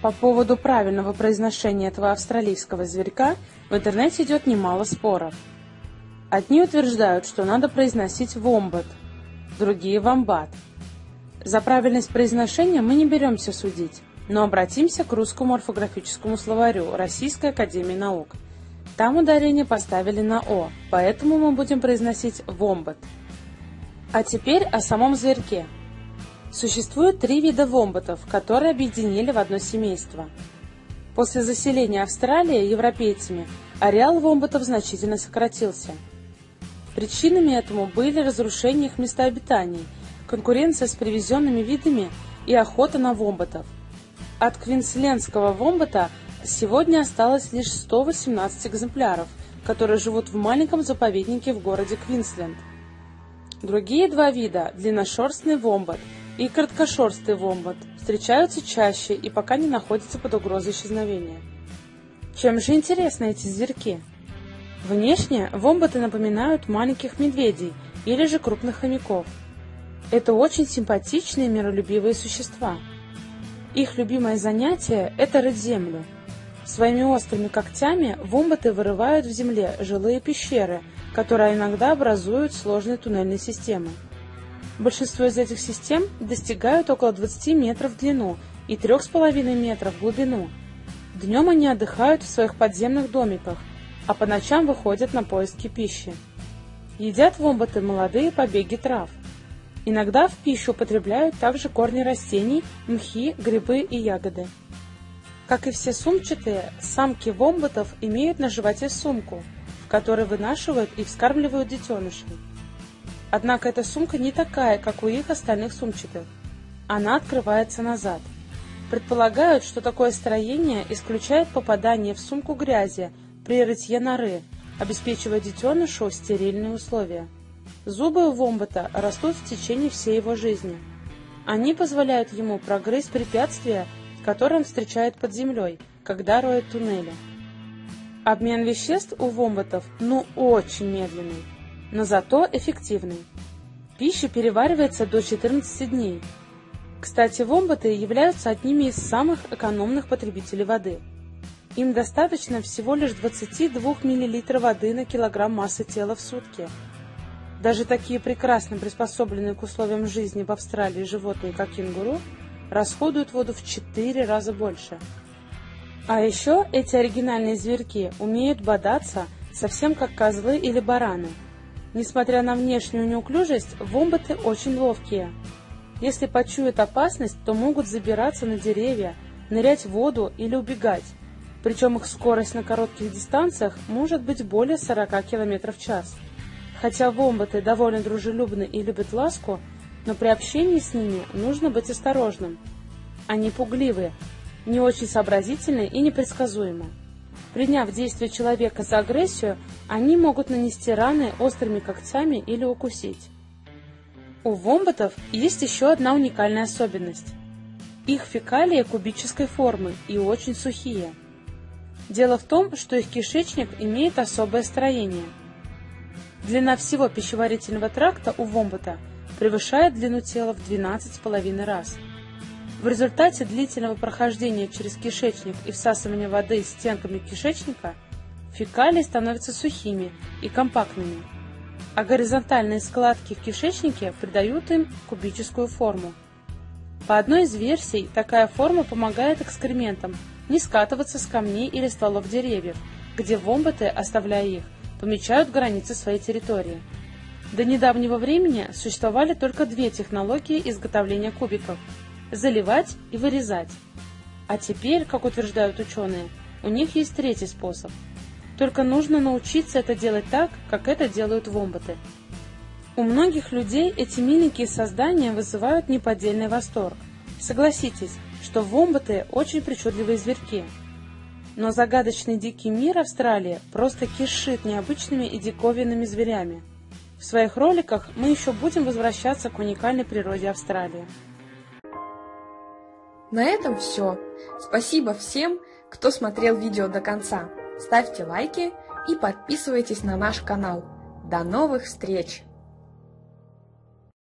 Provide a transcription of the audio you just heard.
По поводу правильного произношения этого австралийского зверька в интернете идет немало споров. Одни утверждают, что надо произносить «вомбат», другие «вомбат». За правильность произношения мы не беремся судить, но обратимся к русскому орфографическому словарю Российской Академии Наук. Там ударение поставили на «о», поэтому мы будем произносить «вомбат». А теперь о самом зверьке – Существует три вида вомбатов, которые объединили в одно семейство. После заселения Австралии европейцами ареал вомбатов значительно сократился. Причинами этому были разрушение их места обитаний, конкуренция с привезенными видами и охота на вомбатов. От квинслендского вомбата сегодня осталось лишь 118 экземпляров, которые живут в маленьком заповеднике в городе Квинсленд. Другие два вида – длинношерстный вомбат – и краткошерстый вомбат встречаются чаще и пока не находятся под угрозой исчезновения. Чем же интересны эти зверьки? Внешне вомбаты напоминают маленьких медведей или же крупных хомяков. Это очень симпатичные миролюбивые существа. Их любимое занятие – это рыть землю. Своими острыми когтями вомбаты вырывают в земле жилые пещеры, которые иногда образуют сложные туннельные системы. Большинство из этих систем достигают около 20 метров в длину и 3,5 метров в глубину. Днем они отдыхают в своих подземных домиках, а по ночам выходят на поиски пищи. Едят вомбаты молодые побеги трав. Иногда в пищу употребляют также корни растений, мхи, грибы и ягоды. Как и все сумчатые, самки вомбатов имеют на животе сумку, в которой вынашивают и вскармливают детенышей. Однако эта сумка не такая, как у их остальных сумчатых. Она открывается назад. Предполагают, что такое строение исключает попадание в сумку грязи при рытье норы, обеспечивая детенышу стерильные условия. Зубы у вомбата растут в течение всей его жизни. Они позволяют ему прогрызть препятствия, которые он встречает под землей, когда роет туннели. Обмен веществ у вомбатов ну очень медленный но зато эффективный. Пища переваривается до 14 дней. Кстати, вомбаты являются одними из самых экономных потребителей воды. Им достаточно всего лишь 22 мл воды на килограмм массы тела в сутки. Даже такие прекрасно приспособленные к условиям жизни в Австралии животные, как кенгуру, расходуют воду в 4 раза больше. А еще эти оригинальные зверьки умеют бодаться совсем как козлы или бараны – Несмотря на внешнюю неуклюжесть, вомбаты очень ловкие. Если почуют опасность, то могут забираться на деревья, нырять в воду или убегать. Причем их скорость на коротких дистанциях может быть более 40 км в час. Хотя вомбаты довольно дружелюбны и любят ласку, но при общении с ними нужно быть осторожным. Они пугливые, не очень сообразительны и непредсказуемы. Приняв действие человека за агрессию, они могут нанести раны острыми когтями или укусить. У вомбатов есть еще одна уникальная особенность. Их фекалии кубической формы и очень сухие. Дело в том, что их кишечник имеет особое строение. Длина всего пищеварительного тракта у вомбата превышает длину тела в 12,5 раз – в результате длительного прохождения через кишечник и всасывания воды стенками кишечника фекалии становятся сухими и компактными, а горизонтальные складки в кишечнике придают им кубическую форму. По одной из версий, такая форма помогает экскрементам не скатываться с камней или стволов деревьев, где вомбаты, оставляя их, помечают границы своей территории. До недавнего времени существовали только две технологии изготовления кубиков – заливать и вырезать. А теперь, как утверждают ученые, у них есть третий способ. Только нужно научиться это делать так, как это делают вомбаты. У многих людей эти миленькие создания вызывают неподдельный восторг. Согласитесь, что вомбаты очень причудливые зверьки. Но загадочный дикий мир Австралии просто кишит необычными и диковинными зверями. В своих роликах мы еще будем возвращаться к уникальной природе Австралии. На этом все. Спасибо всем, кто смотрел видео до конца. Ставьте лайки и подписывайтесь на наш канал. До новых встреч!